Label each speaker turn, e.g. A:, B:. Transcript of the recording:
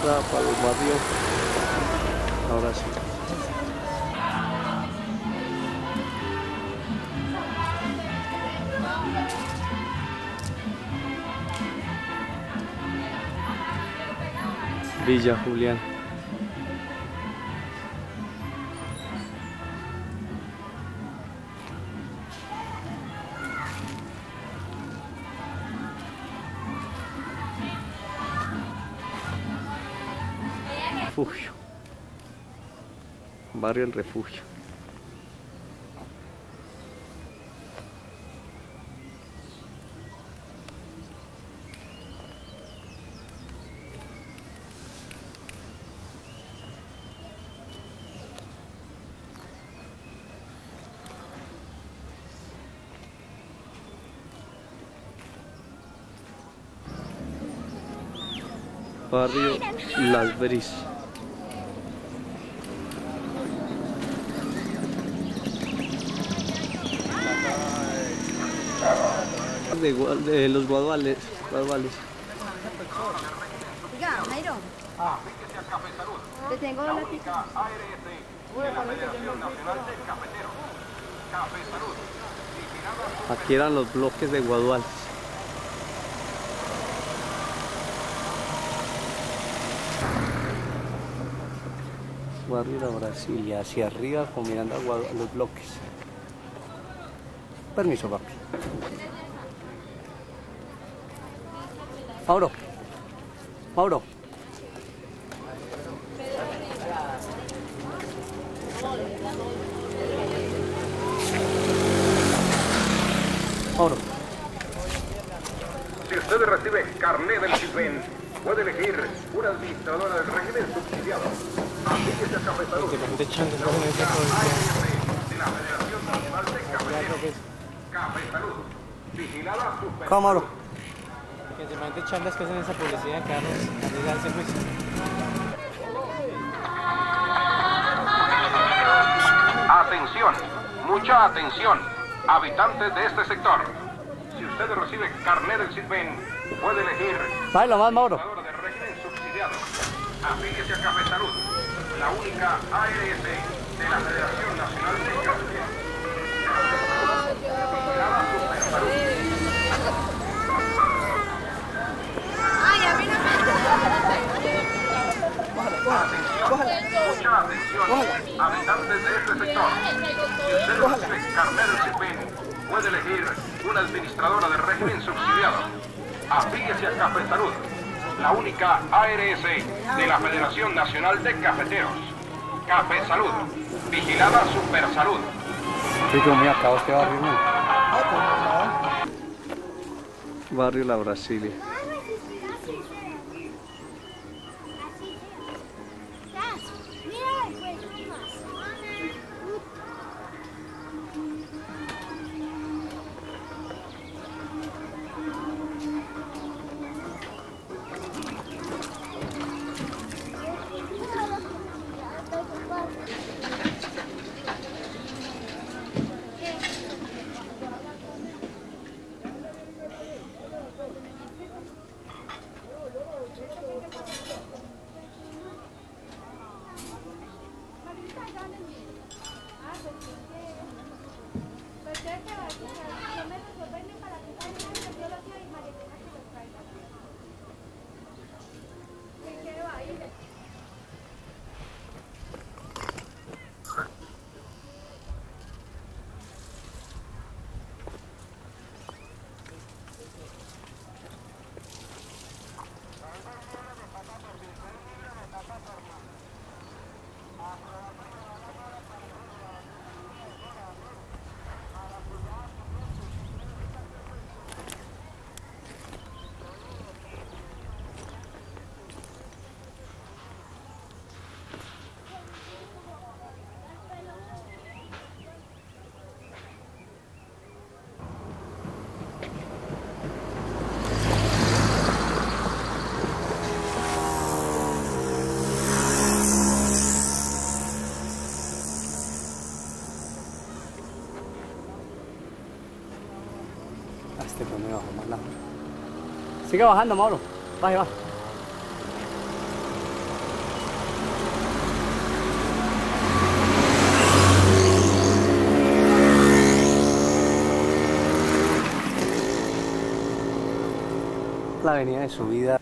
A: para el barrio. Ahora sí. Villa Julián. Refugio. Barrio El Refugio. Barrio Las Bris. De, de los guaduales, guaduales.
B: Diga, Jairo. Te tengo la pizza.
A: Aquí eran los bloques de guaduales. Barrio La Brasilia, hacia arriba, mirando los bloques. Permiso, papi. Mauro. Mauro. Mauro.
C: Si usted recibe carné del CISBEN, puede elegir una administradora del régimen subsidiado. Afíliese a Café Salud. De la Federación Nacional de Cafeteros. Café Salud. Vigilada super.
D: Que se mande chandas que hacen esa publicidad, Carlos, a darse juicio.
C: Atención, mucha atención, habitantes de este sector. Si usted recibe carné del CISBEN, puede elegir
A: ¿Sabes lo más, Mauro?
C: del régimen subsidiado. Afíliese a Café Salud, la única ARS de la Federación Nacional de Cafeteros. Vigilada Super Salud.
B: Ay, a mí no
C: Mucha atención, de sector. Si usted recibe carnet del puede elegir una administradora del régimen subsidiado. Afíliese a Café Salud, la única ARS de la Federación Nacional de Cafeteros. Café Salud, vigilada Super Salud.
A: Sí, yo me acabo este barrio, ¿no? Barrio La Brasilia. Sigue bajando, Mauro. Baje, baje. La avenida de subida